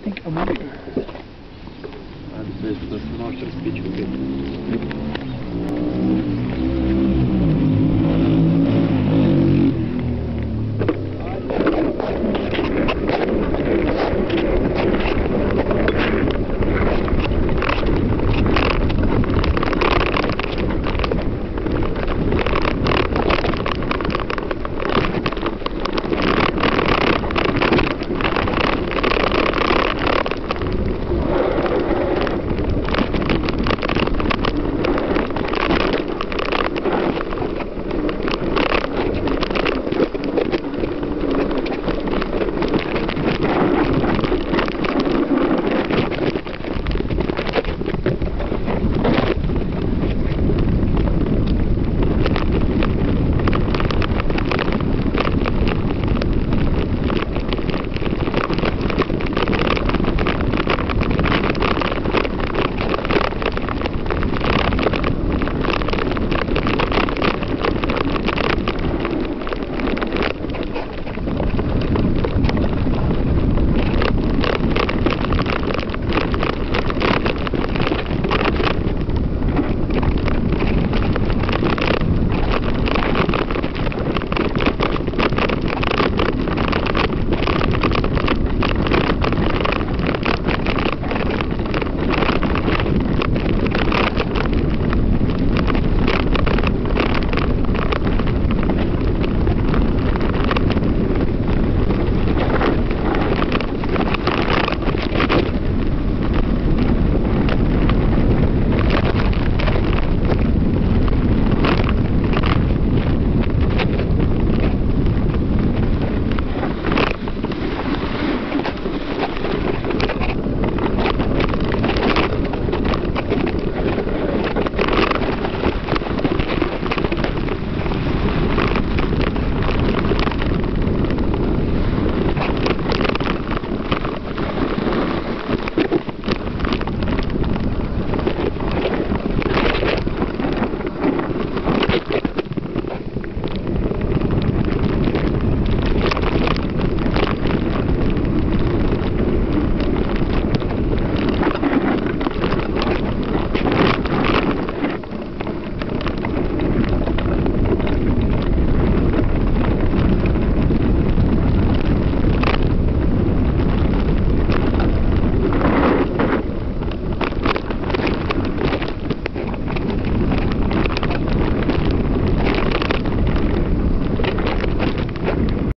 think a movie. I'd the master speech.